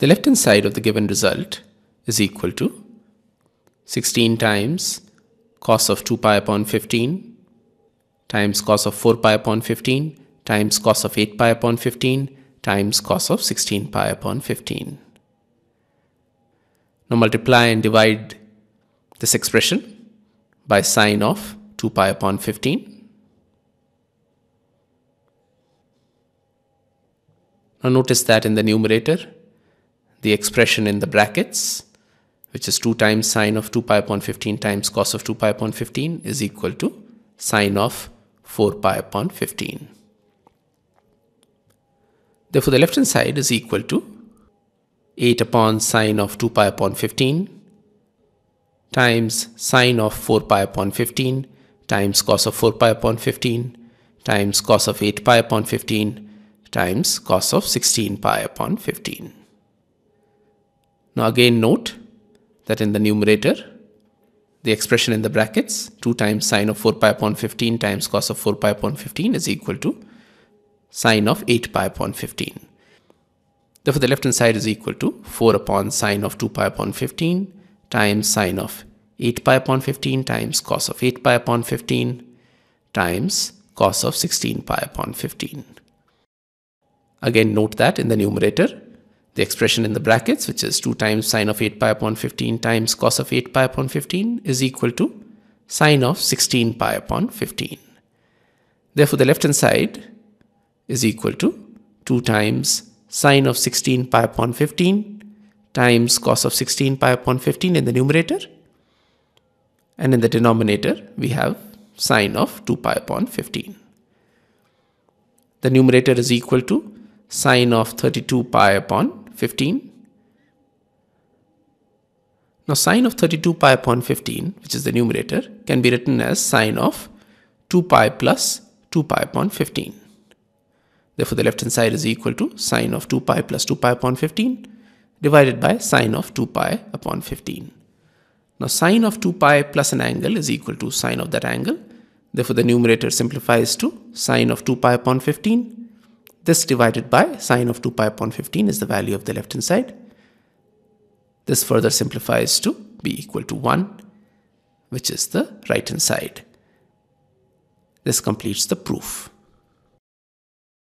The left hand side of the given result is equal to 16 times cos of 2 pi upon 15 times cos of 4 pi upon 15 times cos of 8 pi upon 15 times cos of 16 pi upon 15. Now multiply and divide this expression by sine of 2 pi upon 15. Now notice that in the numerator, the expression in the brackets, which is 2 times sine of 2 pi upon 15 times cos of 2 pi upon 15 is equal to sine of 4 pi upon 15. Therefore, the left hand side is equal to 8 upon sine of 2 pi upon 15 times sine of 4 pi upon 15 times cos of 4 pi upon 15 times cos of 8 pi upon 15 times cos of 16 pi upon 15. Now again note that in the numerator, the expression in the brackets 2 times sine of 4 pi upon 15 times cos of 4 pi upon 15 is equal to sine of 8 pi upon 15. Therefore, the left hand side is equal to 4 upon sine of 2 pi upon 15 times sine of 8 pi upon 15 times cos of 8 pi upon 15 times cos of 16 pi upon 15. Again, note that in the numerator, the expression in the brackets, which is 2 times sine of 8 pi upon 15 times cos of 8 pi upon 15 is equal to sine of 16 pi upon 15. Therefore, the left hand side is equal to 2 times sine of 16 pi upon 15 times cos of 16 pi upon 15 in the numerator. And in the denominator, we have sine of 2 pi upon 15. The numerator is equal to sine of 32 pi upon 15. Now sine of 32 pi upon 15, which is the numerator, can be written as sine of 2 pi plus 2 pi upon 15. Therefore, the left hand side is equal to sine of 2 pi plus 2 pi upon 15 divided by sine of 2 pi upon 15. Now, sine of 2 pi plus an angle is equal to sine of that angle. Therefore, the numerator simplifies to sine of 2 pi upon 15. This divided by sine of 2 pi upon 15 is the value of the left hand side. This further simplifies to be equal to 1, which is the right hand side. This completes the proof.